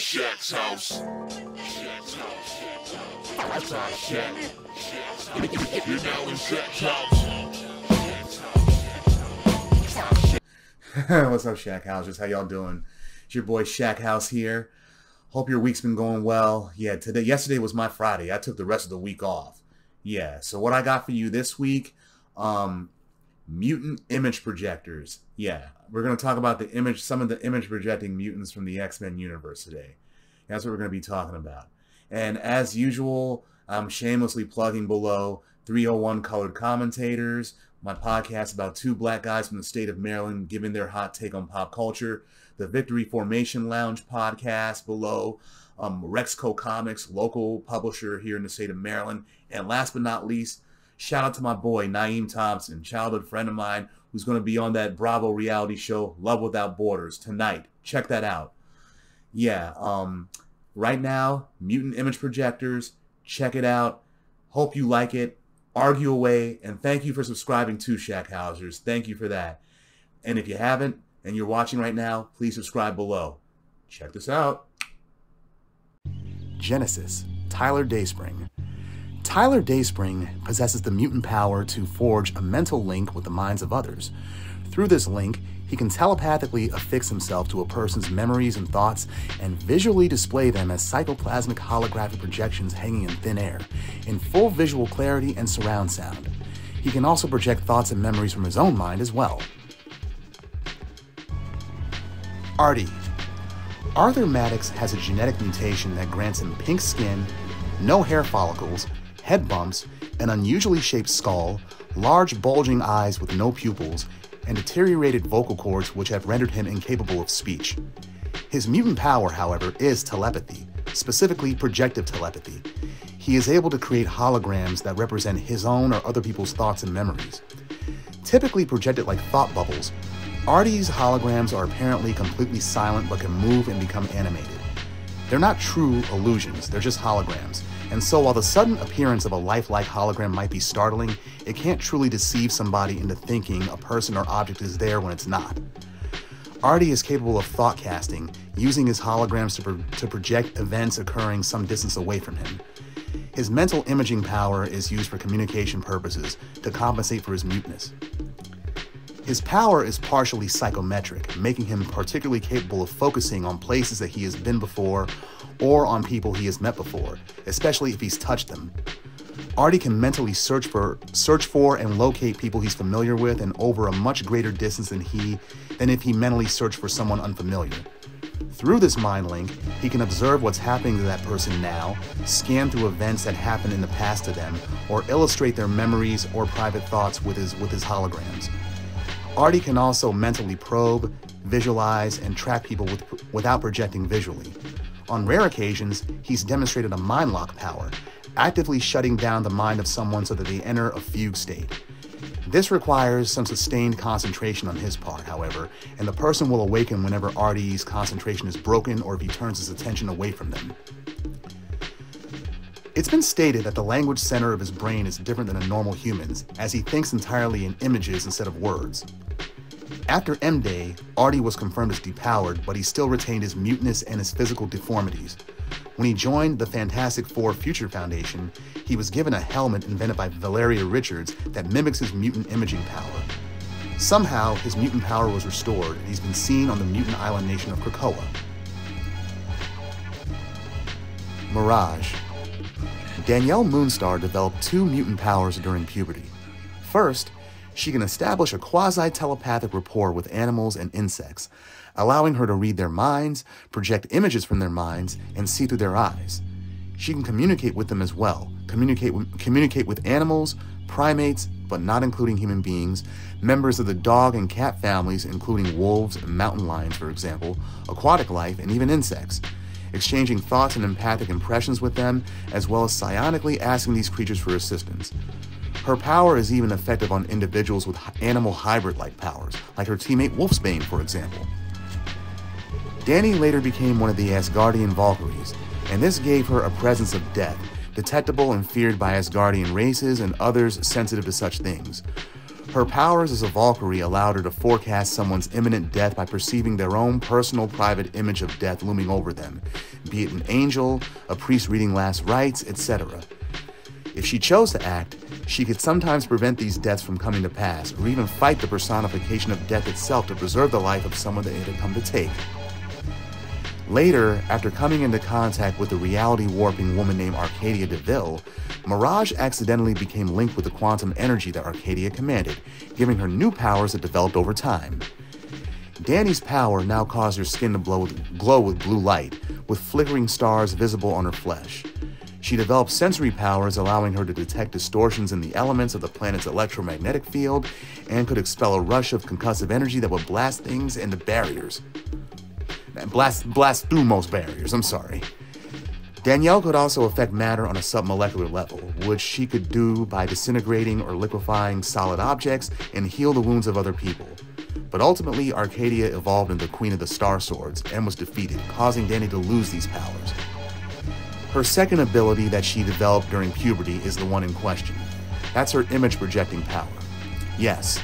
Shaq's house. Shaq's house. That's our Shaq. You're now in Shaq's house. What's up, Shack Housers? How y'all doing? It's your boy Shack House here. Hope your week's been going well. Yeah, today, yesterday was my Friday. I took the rest of the week off. Yeah, so what I got for you this week, um, mutant image projectors. Yeah, we're gonna talk about the image, some of the image projecting mutants from the X Men universe today. That's what we're gonna be talking about. And as usual, I'm shamelessly plugging below 301 Colored Commentators, my podcast about two black guys from the state of Maryland giving their hot take on pop culture, the Victory Formation Lounge podcast below, um, Rexco Comics, local publisher here in the state of Maryland, and last but not least, shout out to my boy Naeem Thompson, childhood friend of mine, who's going to be on that Bravo reality show Love Without Borders tonight. Check that out. Yeah, um, right now, Mutant Image Projectors. Check it out. Hope you like it. Argue away, and thank you for subscribing to Shack Housers. Thank you for that. And if you haven't, and you're watching right now, please subscribe below. Check this out. Genesis, Tyler Dayspring. Tyler Dayspring possesses the mutant power to forge a mental link with the minds of others. Through this link, he can telepathically affix himself to a person's memories and thoughts and visually display them as psychoplasmic holographic projections hanging in thin air, in full visual clarity and surround sound. He can also project thoughts and memories from his own mind as well. Artie. Arthur Maddicks has a genetic mutation that grants him pink skin, no hair follicles, head bumps, an unusually shaped skull, large bulging eyes with no pupils, and deteriorated vocal cords which have rendered him incapable of speech. His mutant power, however, is telepathy, specifically projective telepathy. He is able to create holograms that represent his own or other people's thoughts and memories. Typically projected like thought bubbles, Artie's holograms are apparently completely silent but can move and become animated. They're not true illusions, they're just holograms. And so while the sudden appearance of a lifelike hologram might be startling, it can't truly deceive somebody into thinking a person or object is there when it's not. Artie is capable of thought casting, using his holograms to, pro- to project events occurring some distance away from him. His mental imaging power is used for communication purposes to compensate for his muteness. His power is partially psychometric, making him particularly capable of focusing on places that he has been before or on people he has met before, especially if he's touched them. Artie can mentally search for search for and locate people he's familiar with and over a much greater distance than he than if he mentally searched for someone unfamiliar. Through this mind link, he can observe what's happening to that person now, scan through events that happened in the past to them, or illustrate their memories or private thoughts with his with his holograms. Artie can also mentally probe, visualize, and track people with, without projecting visually. On rare occasions, he's demonstrated a mind lock power, actively shutting down the mind of someone so that they enter a fugue state. This requires some sustained concentration on his part, however, and the person will awaken whenever Artie's concentration is broken or if he turns his attention away from them. It's been stated that the language center of his brain is different than a normal human's, as he thinks entirely in images instead of words. After M Day, Artie was confirmed as depowered, but he still retained his muteness and his physical deformities. When he joined the Fantastic Four Future Foundation, he was given a helmet invented by Valeria Richards that mimics his mutant imaging power. Somehow, his mutant power was restored, and he's been seen on the mutant island nation of Krakoa. Mirage. Danielle Moonstar developed two mutant powers during puberty. First, she can establish a quasi telepathic rapport with animals and insects, allowing her to read their minds, project images from their minds, and see through their eyes. She can communicate with them as well, communicate communicate with animals, primates, but not including human beings, members of the dog and cat families, including wolves and mountain lions, for example, aquatic life, and even insects, exchanging thoughts and empathic impressions with them, as well as psionically asking these creatures for assistance. Her power is even effective on individuals with animal hybrid like powers, like her teammate Wolfsbane, for example. Dani later became one of the Asgardian Valkyries, and this gave her a presence of death, detectable and feared by Asgardian races and others sensitive to such things. Her powers as a Valkyrie allowed her to forecast someone's imminent death by perceiving their own personal private image of death looming over them, be it an angel, a priest reading last rites, etc. If she chose to act, she could sometimes prevent these deaths from coming to pass, or even fight the personification of death itself to preserve the life of someone that it had come to take. Later, after coming into contact with a reality warping woman named Arcadia DeVille, Mirage accidentally became linked with the quantum energy that Arcadia commanded, giving her new powers that developed over time. Dani's power now caused her skin to with, glow with blue light, with flickering stars visible on her flesh. She developed sensory powers, allowing her to detect distortions in the elements of the planet's electromagnetic field, and could expel a rush of concussive energy that would blast things into barriers. Blast, blast through most barriers, I'm sorry. Danielle could also affect matter on a submolecular level, which she could do by disintegrating or liquefying solid objects and heal the wounds of other people. But ultimately, Arcadia evolved into the Queen of the Star Swords and was defeated, causing Dani to lose these powers. Her second ability that she developed during puberty is the one in question. That's her image projecting power. Yes.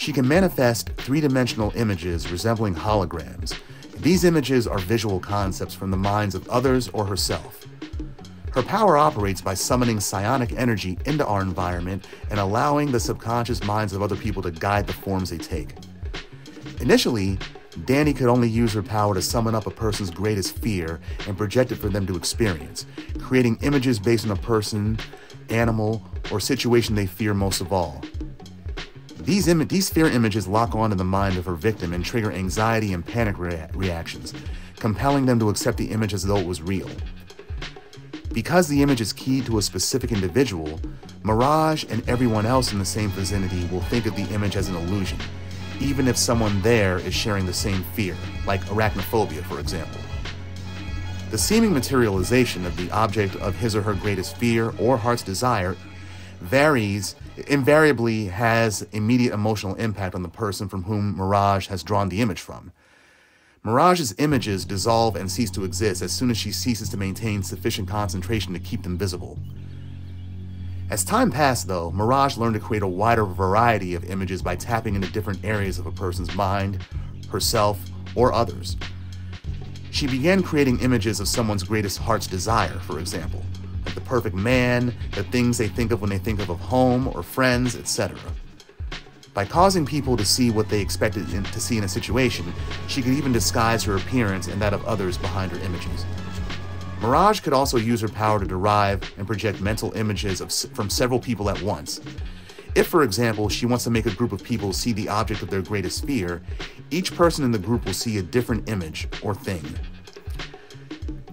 She can manifest three dimensional images resembling holograms. These images are visual concepts from the minds of others or herself. Her power operates by summoning psionic energy into our environment and allowing the subconscious minds of other people to guide the forms they take. Initially, Dani could only use her power to summon up a person's greatest fear and project it for them to experience, creating images based on a person, animal, or situation they fear most of all. These, Im- these fear images lock onto the mind of her victim and trigger anxiety and panic rea- reactions, compelling them to accept the image as though it was real. Because the image is keyed to a specific individual, Mirage and everyone else in the same vicinity will think of the image as an illusion, even if someone there is sharing the same fear, like arachnophobia, for example. The seeming materialization of the object of his or her greatest fear or heart's desire varies, invariably has immediate emotional impact on the person from whom Mirage has drawn the image from. Mirage's images dissolve and cease to exist as soon as she ceases to maintain sufficient concentration to keep them visible. As time passed, though, Mirage learned to create a wider variety of images by tapping into different areas of a person's mind, herself, or others. She began creating images of someone's greatest heart's desire, for example, the perfect man, the things they think of when they think of a home or friends, etc. By causing people to see what they expected to see in a situation, she could even disguise her appearance and that of others behind her images. Mirage could also use her power to derive and project mental images of, from several people at once. If, for example, she wants to make a group of people see the object of their greatest fear, each person in the group will see a different image or thing.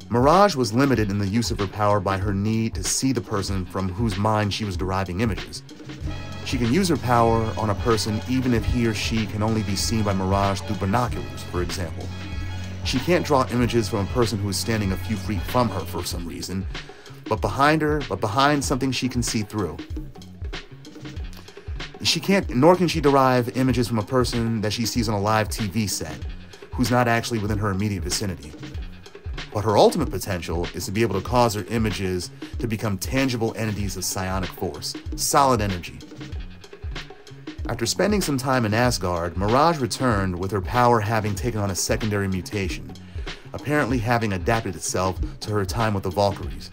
Mirage was limited in the use of her power by her need to see the person from whose mind she was deriving images. She can use her power on a person even if he or she can only be seen by Mirage through binoculars, for example. She can't draw images from a person who is standing a few feet from her for some reason, but behind her, but behind something she can see through. She can't, nor can she derive images from a person that she sees on a live TV set, who's not actually within her immediate vicinity. But her ultimate potential is to be able to cause her images to become tangible entities of psionic force, solid energy. After spending some time in Asgard, Mirage returned with her power having taken on a secondary mutation, apparently having adapted itself to her time with the Valkyries.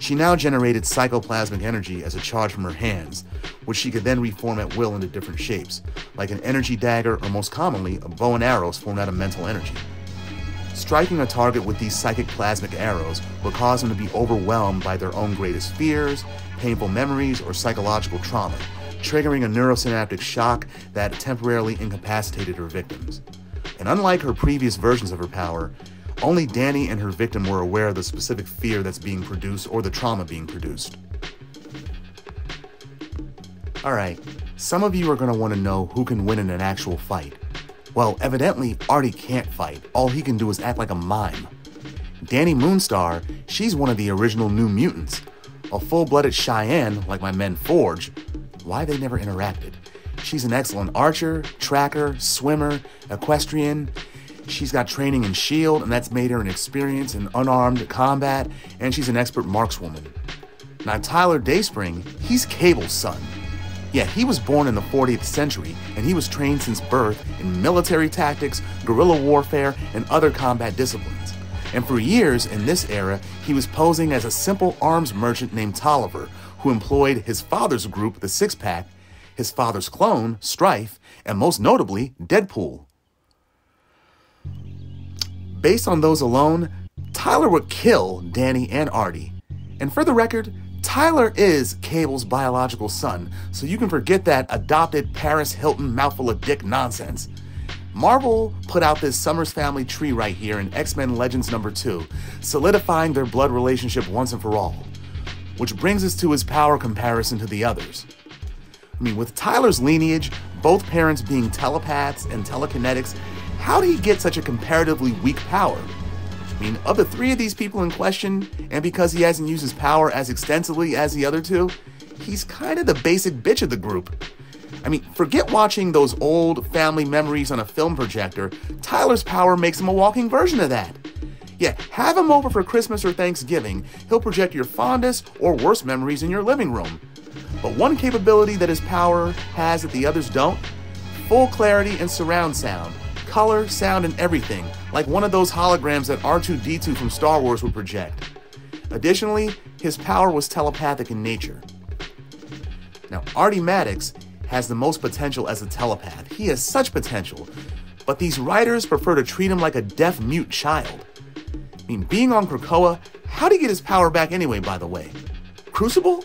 She now generated psychoplasmic energy as a charge from her hands, which she could then reform at will into different shapes, like an energy dagger or most commonly, a bow and arrows formed out of mental energy. Striking a target with these psychic plasmic arrows will cause them to be overwhelmed by their own greatest fears, painful memories, or psychological trauma, triggering a neurosynaptic shock that temporarily incapacitated her victims. And unlike her previous versions of her power, only Dani and her victim were aware of the specific fear that's being produced or the trauma being produced. Alright, some of you are going to want to know who can win in an actual fight. Well, evidently, Artie can't fight. All he can do is act like a mime. Dani Moonstar, she's one of the original New Mutants. A full blooded Cheyenne, like my men Forge, why they never interacted. She's an excellent archer, tracker, swimmer, equestrian. She's got training in SHIELD, and that's made her an experience in unarmed combat, and she's an expert markswoman. Now, Tyler Dayspring, he's Cable's son. Yeah, he was born in the 40th century, and he was trained since birth in military tactics, guerrilla warfare, and other combat disciplines. And for years in this era, he was posing as a simple arms merchant named Tolliver, who employed his father's group, the Six Pack, his father's clone, Strife, and most notably, Deadpool. Based on those alone, Tyler would kill Dani and Artie. And for the record, Tyler is Cable's biological son, so you can forget that adopted Paris Hilton mouthful of dick nonsense. Marvel put out this Summers family tree right here in X Men Legends number 2, solidifying their blood relationship once and for all. Which brings us to his power comparison to the others. I mean, with Tyler's lineage, both parents being telepaths and telekinetics, how did he get such a comparatively weak power? I mean, of the three of these people in question, and because he hasn't used his power as extensively as the other two, he's kind of the basic bitch of the group. I mean, forget watching those old family memories on a film projector. Tyler's power makes him a walking version of that. Yeah, have him over for Christmas or Thanksgiving. He'll project your fondest or worst memories in your living room. But one capability that his power has that the others don't full clarity and surround sound. Color, sound, and everything, like one of those holograms that R2D2 from Star Wars would project. Additionally, his power was telepathic in nature. Now, Artie Maddicks has the most potential as a telepath. He has such potential, but these writers prefer to treat him like a deaf mute child. I mean, being on Krakoa, how'd he get his power back anyway, by the way? Crucible?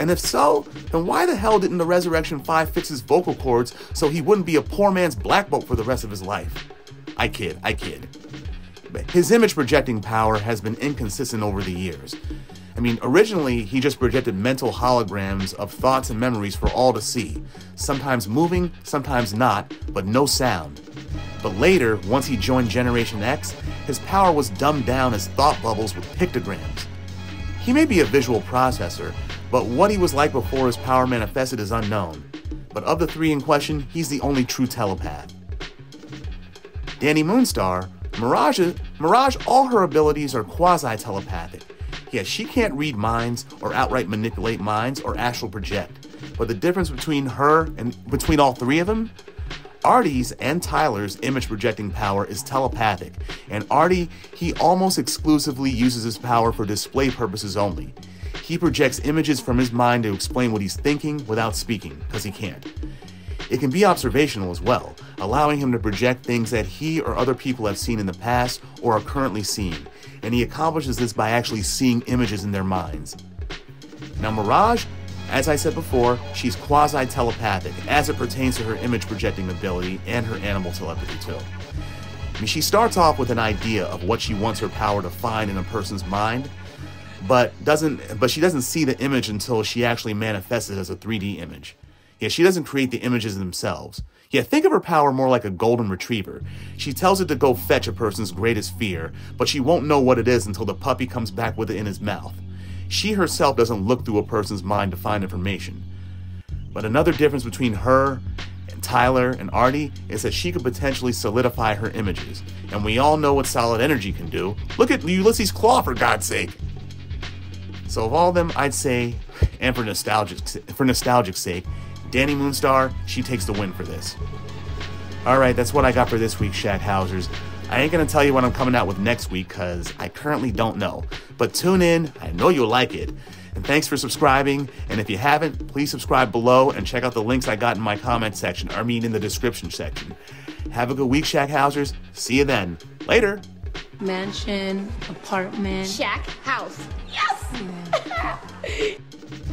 And if so, then why the hell didn't the Resurrection 5 fix his vocal cords so he wouldn't be a poor man's black bolt for the rest of his life? I kid, I kid. His image projecting power has been inconsistent over the years. I mean, originally, he just projected mental holograms of thoughts and memories for all to see, sometimes moving, sometimes not, but no sound. But later, once he joined Generation X, his power was dumbed down as thought bubbles with pictograms. He may be a visual processor, but what he was like before his power manifested is unknown. But of the three in question, he's the only true telepath. Dani Moonstar, Mirage, Mirage, all her abilities are quasi telepathic. Yeah, she can't read minds or outright manipulate minds or astral project. But the difference between her and between all three of them, Artie's and Tyler's image projecting power is telepathic, and Artie, he almost exclusively uses his power for display purposes only. He projects images from his mind to explain what he's thinking without speaking, because he can't. It can be observational as well, allowing him to project things that he or other people have seen in the past or are currently seeing, and he accomplishes this by actually seeing images in their minds. Now, Mirage, as I said before, she's quasi telepathic as it pertains to her image projecting ability and her animal telepathy, too. I mean, she starts off with an idea of what she wants her power to find in a person's mind, but doesn't but she doesn't see the image until she actually manifests it as a 3D image. Yeah, she doesn't create the images themselves. Yeah, think of her power more like a golden retriever. She tells it to go fetch a person's greatest fear, but she won't know what it is until the puppy comes back with it in his mouth. She herself doesn't look through a person's mind to find information. But another difference between her and Tyler and Artie is that she could potentially solidify her images. And we all know what solid energy can do. Look at Ulysses Klaw, for God's sake! So of all of them, I'd say, and for nostalgic for nostalgic sake, Dani Moonstar, she takes the win for this. Alright, that's what I got for this week, Shackhousers. I ain't gonna tell you what I'm coming out with next week, cause I currently don't know. But tune in, I know you'll like it. And thanks for subscribing, and if you haven't, please subscribe below and check out the links I got in my comment section, I mean in the description section. Have a good week, Shackhousers. See you then. Later! Mansion, apartment. Shack house. Yes! Yeah.